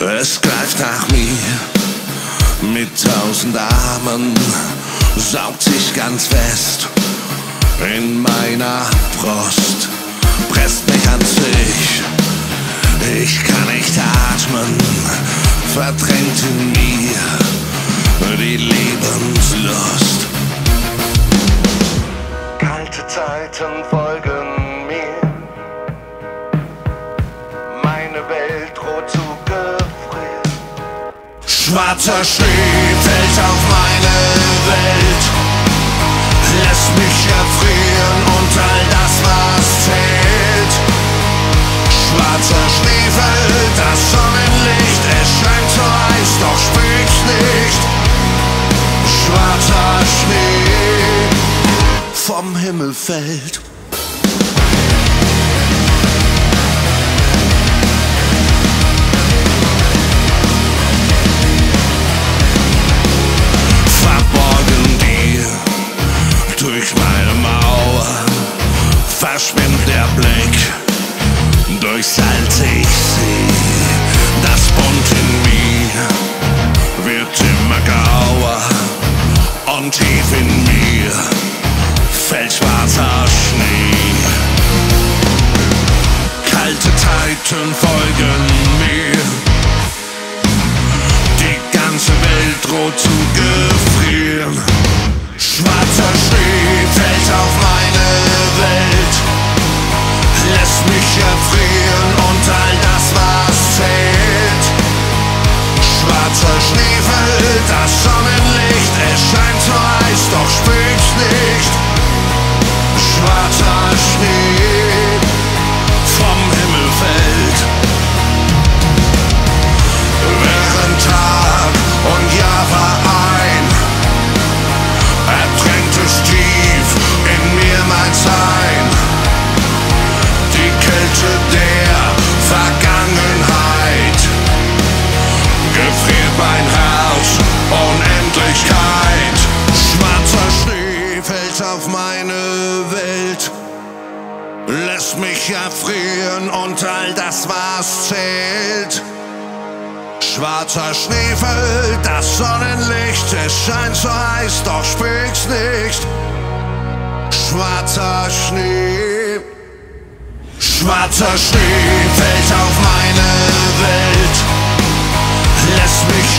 Es greift nach mir mit tausend Armen, saugt sich ganz fest in meiner Brust, presst mich an sich. Ich kann nicht atmen, verdrängt in mir die Lebenslust. Kalte Zeiten folgen Schwarzer Schnee fällt auf meine Welt, lässt mich erfrieren und all das, was zählt. Schwarzer Schnee fällt, das Sonnenlicht, es scheint so heiß, doch spürt's nicht. Schwarzer Schnee vom Himmel fällt. Blick, durchsalze ich sie. Das Bunt in mir wird immer grauer und tief in mir fällt schwarzer Schnee. Kalte Zeiten folgen mir. Die ganze Welt droht zu Schwarzer Schnee. Vom Himmel mich erfrieren und all das, was zählt. Schwarzer Schneefeld, das Sonnenlicht, es scheint so heiß, doch spürt's nicht. Schwarzer Schnee, schwarzer Schnee fällt auf meine Welt, lässt mich